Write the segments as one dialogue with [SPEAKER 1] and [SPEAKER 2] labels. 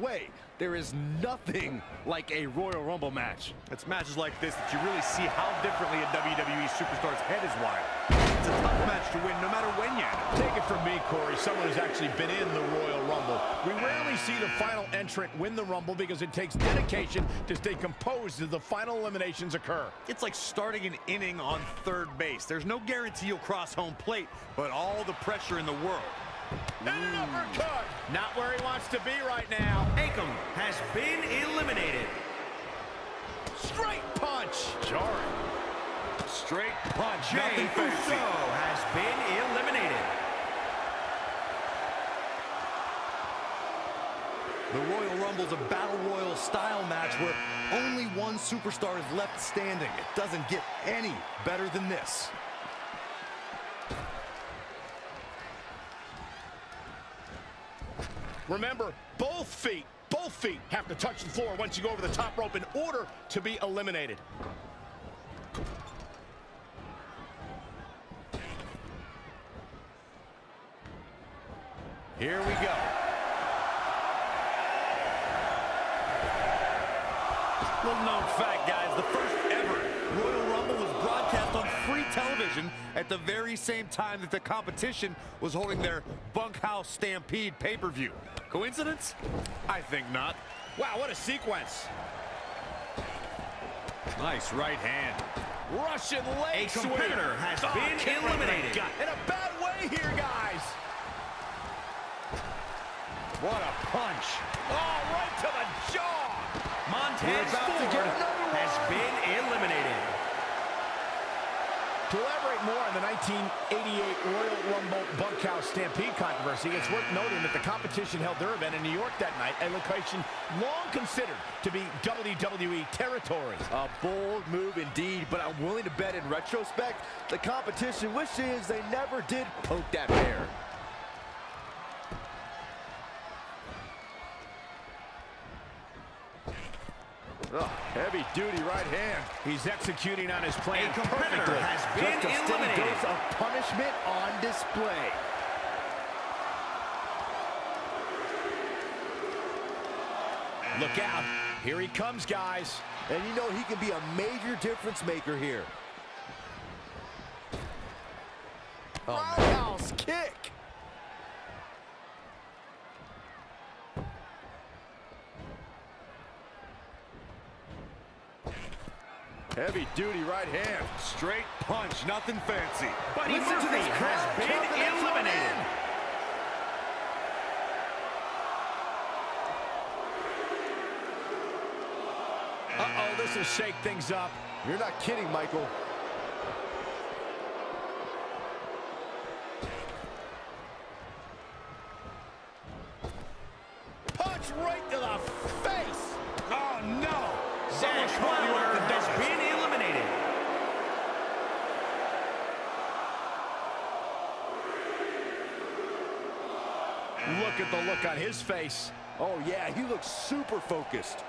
[SPEAKER 1] way. There is nothing like a Royal Rumble match.
[SPEAKER 2] It's matches like this that you really see how differently a WWE superstar's head is wired. It's a tough match to win no matter when you enter.
[SPEAKER 3] Take it from me, Corey, someone who's actually been in the Royal Rumble. We rarely see the final entrant win the Rumble because it takes dedication to stay composed as the final eliminations occur.
[SPEAKER 2] It's like starting an inning on third base. There's no guarantee you'll cross home plate, but all the pressure in the world.
[SPEAKER 3] And an uppercut! Not where he wants to be right now.
[SPEAKER 4] Akam has been eliminated.
[SPEAKER 3] Straight punch!
[SPEAKER 1] Jarring. Straight punch. Nothing.
[SPEAKER 4] Uso has been eliminated.
[SPEAKER 1] The Royal Rumble's a Battle Royal style match where only one superstar is left standing. It doesn't get any better than this.
[SPEAKER 3] Remember, both feet, both feet have to touch the floor once you go over the top rope in order to be eliminated.
[SPEAKER 1] Here we go.
[SPEAKER 2] Little known fact, guys, the first ever Royal Rumble was broadcast on at the very same time that the competition was holding their Bunkhouse Stampede pay-per-view. Coincidence? I think not.
[SPEAKER 3] Wow, what a sequence.
[SPEAKER 2] Nice right hand.
[SPEAKER 3] Russian leg
[SPEAKER 4] A competitor has
[SPEAKER 3] Oh,
[SPEAKER 4] been
[SPEAKER 3] kick right to the
[SPEAKER 4] eliminated.
[SPEAKER 3] In a bad way here, guys.
[SPEAKER 1] What a punch.
[SPEAKER 3] Oh, right to the jaw.
[SPEAKER 4] Montez Ford has been eliminated.
[SPEAKER 3] To elaborate more on the 1988 Royal Rumble Bunkhouse Stampede controversy, it's worth noting that the competition held their event in New York that night, a location long considered to be WWE territory.
[SPEAKER 1] A bold move indeed, but I'm willing to bet in retrospect, the competition wishes they never did poke that bear. Oh, heavy duty right hand.
[SPEAKER 3] He's executing on his plan
[SPEAKER 4] A competitor
[SPEAKER 3] perfectly.
[SPEAKER 4] has been
[SPEAKER 1] Just a
[SPEAKER 4] eliminated.
[SPEAKER 1] dose of punishment on display.
[SPEAKER 3] Look out. Here he comes, guys.
[SPEAKER 1] And you know he can be a major difference maker here. Oh, Roundhouse kick. Heavy duty right hand.
[SPEAKER 2] Straight punch, nothing fancy.
[SPEAKER 1] Listen to
[SPEAKER 4] Murphy has been
[SPEAKER 1] counting this one
[SPEAKER 4] eliminated.
[SPEAKER 3] Uh-oh, this will shake things up.
[SPEAKER 1] You're not kidding, Michael.
[SPEAKER 3] Punch right to the face. Oh, no.
[SPEAKER 4] Dash Wilder has been eliminated.
[SPEAKER 3] Look at the look on his face.
[SPEAKER 1] Oh, yeah, he looks super focused.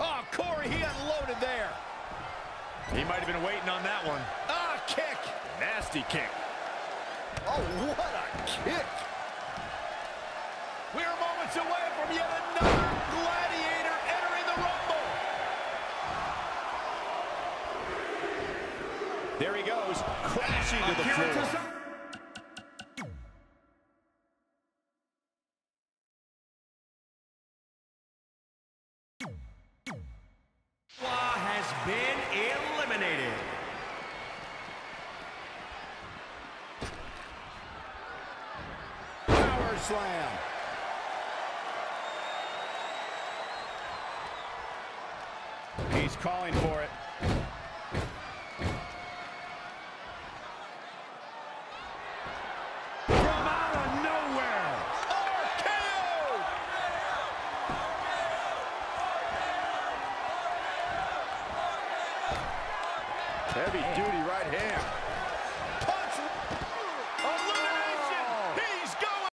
[SPEAKER 3] Oh, Corey, he unloaded there.
[SPEAKER 2] He might have been waiting on that one.
[SPEAKER 3] Ah, kick.
[SPEAKER 2] Nasty kick.
[SPEAKER 1] Oh, what a kick.
[SPEAKER 3] We're moments away from yet another gladiator entering the Rumble. There he goes, crashing to the floor.
[SPEAKER 4] Has been eliminated.
[SPEAKER 3] Power slam. He's calling for it.
[SPEAKER 1] Heavy duty right hand.